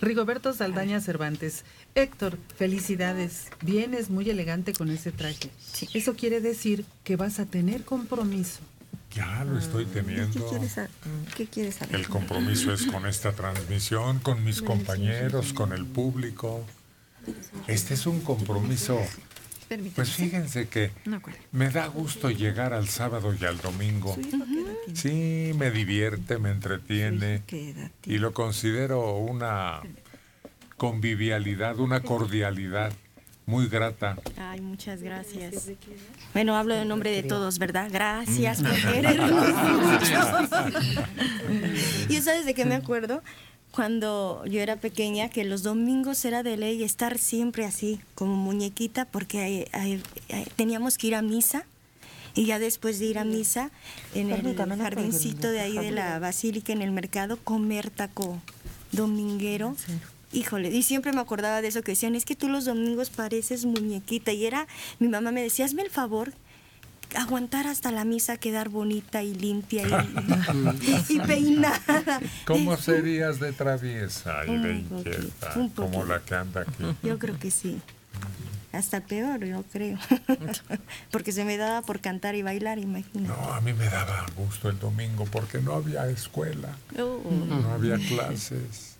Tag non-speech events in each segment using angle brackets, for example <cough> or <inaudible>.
Rigoberto Saldaña Cervantes. Héctor, felicidades. Vienes muy elegante con ese traje. Eso quiere decir que vas a tener compromiso. Ya lo estoy teniendo. ¿Qué quieres, saber? El compromiso es con esta transmisión, con mis compañeros, con el público. Este es un compromiso. Pues fíjense que me da gusto llegar al sábado y al domingo. Sí, me divierte, me entretiene y lo considero una convivialidad, una cordialidad muy grata. Ay, muchas gracias. Bueno, hablo en nombre de todos, ¿verdad? Gracias por <laughs> querernos <laughs> y sabes de qué me acuerdo? Cuando yo era pequeña, que los domingos era de ley estar siempre así, como muñequita, porque teníamos que ir a misa. Y ya después de ir a misa, en el jardincito de ahí de la basílica, en el mercado, comer taco dominguero híjole, y siempre me acordaba de eso que decían, es que tú los domingos pareces muñequita. Y era, mi mamá me decía, hazme el favor, aguantar hasta la misa, quedar bonita y limpia y, <laughs> peinada. ¿Cómo serías de traviesa y de inquieta, como la que anda aquí? Yo creo que sí. Hasta peor, yo creo. <laughs> porque se me daba por cantar y bailar, imagínate. No, a mí me daba gusto el domingo porque no había escuela, oh. no había clases.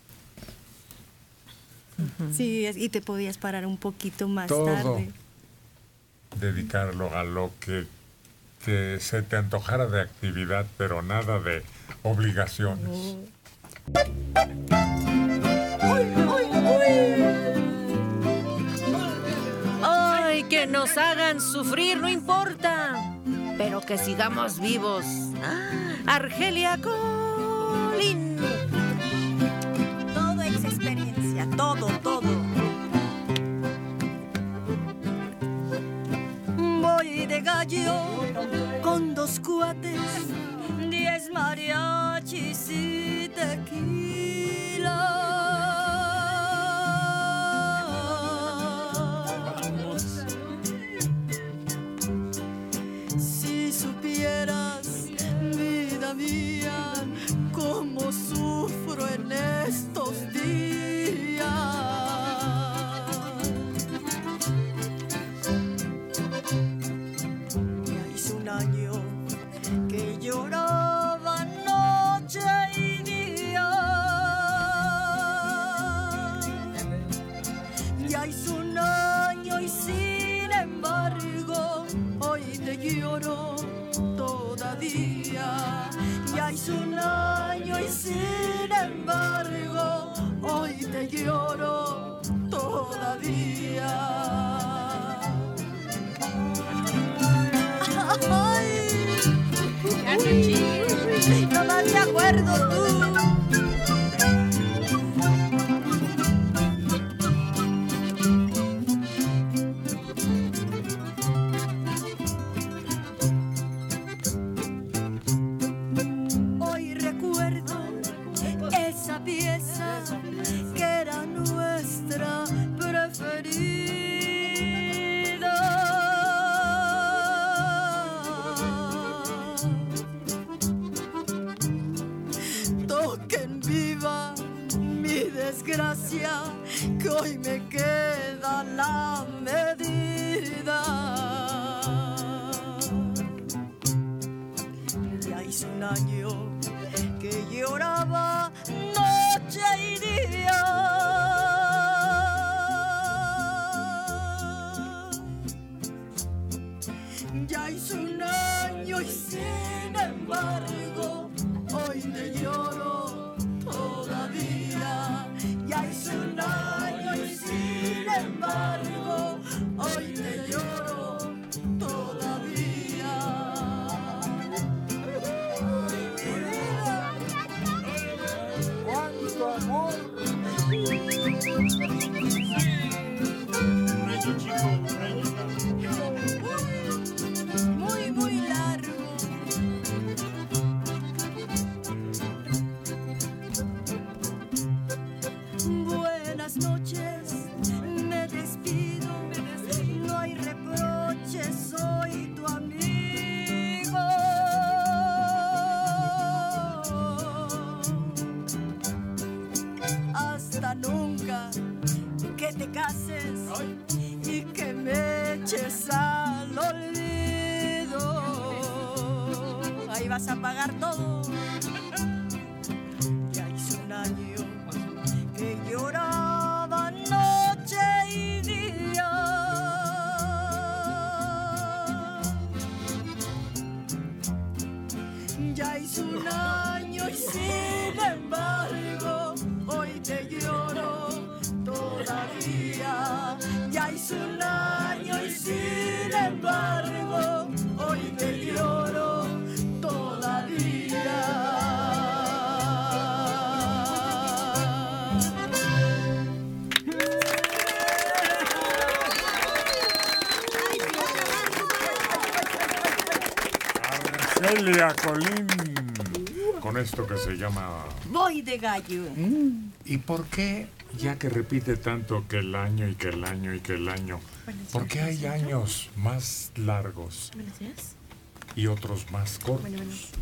Sí, y te podías parar un poquito más tarde. Dedicarlo a lo que, que, se te antojara de actividad, pero nada de obligaciones. ¡Ay, nos hagan sufrir, no importa! Pero que sigamos vivos. Ah, Argelia Colín todo, todo. Voy de gallo con dos cuates, diez mariachis y tequila. Todavía. Que hoy me queda la medida. Ya hizo un año que lloraba Ahí vas a pagar todo. <laughs> Ya hizo un año que lloraba noche y día. Ya hizo un año y sin embargo hoy te lloro todavía. Ya hizo un año y sin Argelia Colín, con esto que se llama... Voy de gallo. ¿Y por qué, ya que repite tanto que el año y que el año y que el año, por qué hay años más largos y otros más cortos?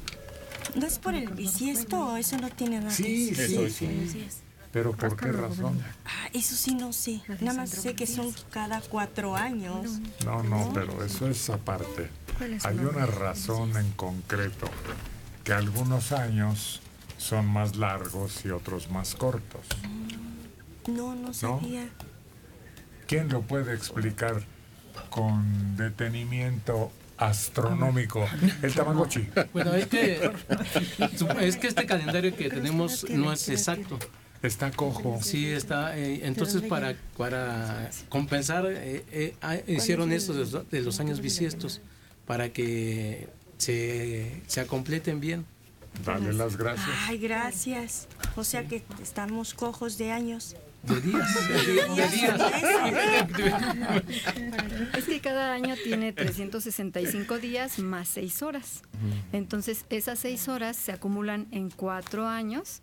¿No es por el bisiesto o eso no tiene nada Sí, que ver? sí, sí. Pero ¿por qué razón? Ah, eso sí no sé. Nada más sé que son cada cuatro años. No, no, pero eso es aparte. Hay una razón en concreto, que algunos años son más largos y otros más cortos. No, no sabía. ¿Quién lo puede explicar con detenimiento astronómico? El Tamagotchi. Bueno, es que, es que este calendario que tenemos no es exacto. Está cojo. Sí, está. eh, entonces, para, para compensar, eh, eh, ah, hicieron esto de los, de los años bisiestos para que se, se completen bien. Dale las gracias. Ay, gracias. O sea que estamos cojos de años. De días. De, días. Es que cada año tiene 365 días más 6 horas. Entonces, esas 6 horas se acumulan en 4 años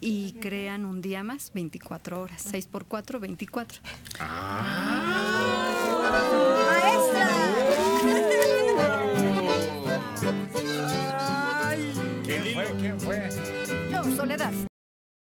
y crean un día más, 24 horas. 6 por 4, 24. Ah.